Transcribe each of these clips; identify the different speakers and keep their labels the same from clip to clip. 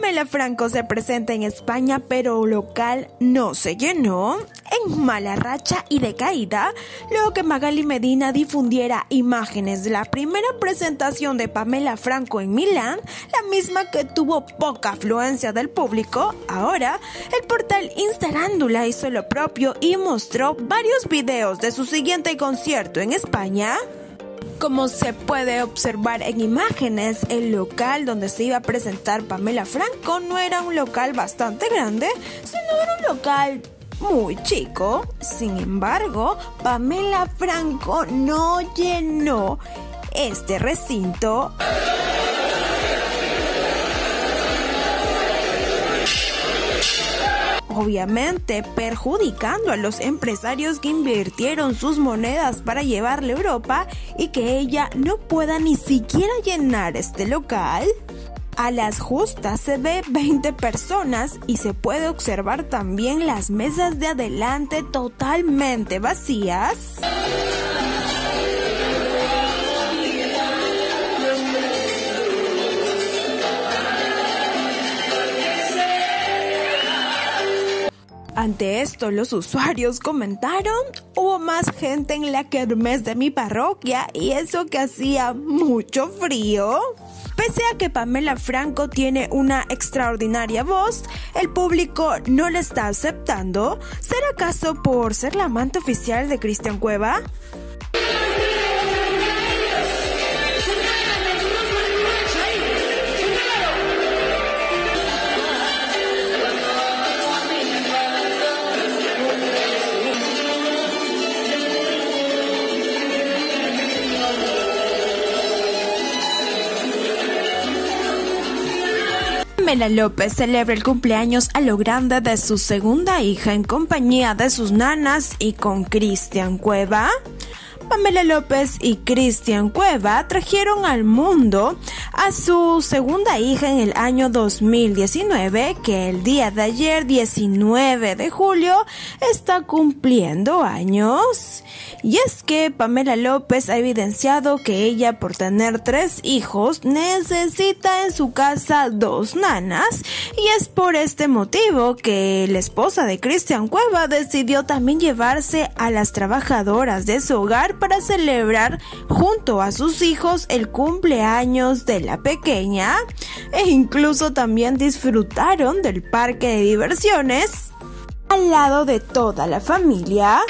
Speaker 1: Pamela Franco se presenta en España, pero local no se llenó. En mala racha y decaída, luego que Magali Medina difundiera imágenes de la primera presentación de Pamela Franco en Milán, la misma que tuvo poca afluencia del público, ahora el portal Instarándula hizo lo propio y mostró varios videos de su siguiente concierto en España. Como se puede observar en imágenes, el local donde se iba a presentar Pamela Franco no era un local bastante grande, sino era un local muy chico. Sin embargo, Pamela Franco no llenó este recinto. Obviamente perjudicando a los empresarios que invirtieron sus monedas para llevarle a Europa y que ella no pueda ni siquiera llenar este local. A las justas se ve 20 personas y se puede observar también las mesas de adelante totalmente vacías. Ante esto, los usuarios comentaron, hubo más gente en la kermés de mi parroquia y eso que hacía mucho frío. Pese a que Pamela Franco tiene una extraordinaria voz, el público no la está aceptando. ¿Será acaso por ser la amante oficial de Cristian Cueva? Pamela López celebra el cumpleaños a lo grande de su segunda hija en compañía de sus nanas y con Cristian Cueva. Pamela López y Cristian Cueva trajeron al mundo a su segunda hija en el año 2019, que el día de ayer, 19 de julio, está cumpliendo años. Y es que Pamela López ha evidenciado que ella, por tener tres hijos, necesita en su casa dos nanas, y es por este motivo que la esposa de Cristian Cueva decidió también llevarse a las trabajadoras de su hogar para celebrar junto a sus hijos el cumpleaños de la pequeña e incluso también disfrutaron del parque de diversiones al lado de toda la familia.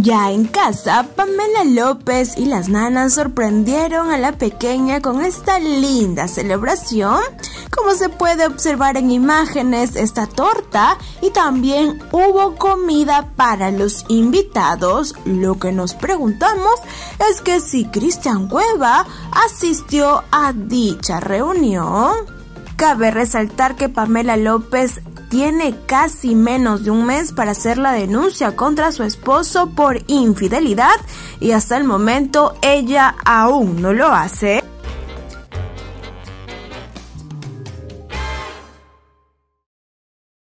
Speaker 1: Ya en casa, Pamela López y las nanas sorprendieron a la pequeña con esta linda celebración. Como se puede observar en imágenes, esta torta y también hubo comida para los invitados. Lo que nos preguntamos es que si Cristian Cueva asistió a dicha reunión. Cabe resaltar que Pamela López tiene casi menos de un mes para hacer la denuncia contra su esposo por infidelidad y hasta el momento ella aún no lo hace.